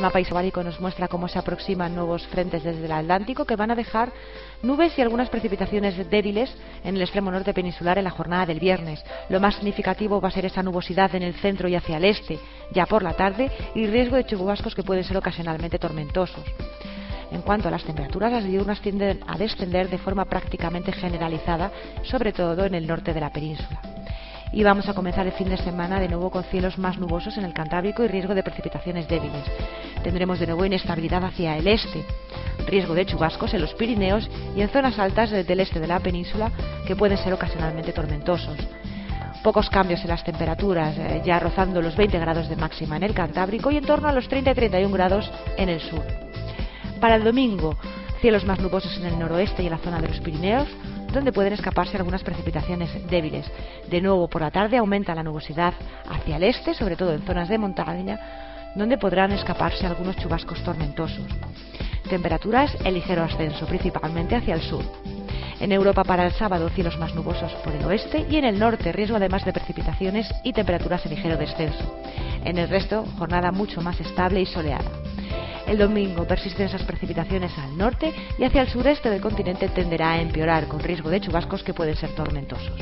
mapa isobárico nos muestra cómo se aproximan nuevos frentes desde el Atlántico que van a dejar nubes y algunas precipitaciones débiles en el extremo norte peninsular en la jornada del viernes. Lo más significativo va a ser esa nubosidad en el centro y hacia el este, ya por la tarde, y riesgo de chubascos que pueden ser ocasionalmente tormentosos. En cuanto a las temperaturas, las diurnas tienden a descender de forma prácticamente generalizada, sobre todo en el norte de la península. Y vamos a comenzar el fin de semana de nuevo con cielos más nubosos en el Cantábrico y riesgo de precipitaciones débiles. Tendremos de nuevo inestabilidad hacia el este, riesgo de chubascos en los Pirineos y en zonas altas del este de la península que pueden ser ocasionalmente tormentosos. Pocos cambios en las temperaturas, eh, ya rozando los 20 grados de máxima en el Cantábrico y en torno a los 30 y 31 grados en el sur. Para el domingo, cielos más nubosos en el noroeste y en la zona de los Pirineos, donde pueden escaparse algunas precipitaciones débiles. De nuevo, por la tarde aumenta la nubosidad hacia el este, sobre todo en zonas de montaña, donde podrán escaparse algunos chubascos tormentosos. Temperaturas en ligero ascenso, principalmente hacia el sur. En Europa para el sábado cielos más nubosos por el oeste y en el norte riesgo además de precipitaciones y temperaturas en ligero descenso. En el resto jornada mucho más estable y soleada. El domingo persisten esas precipitaciones al norte y hacia el sureste del continente tenderá a empeorar con riesgo de chubascos que pueden ser tormentosos.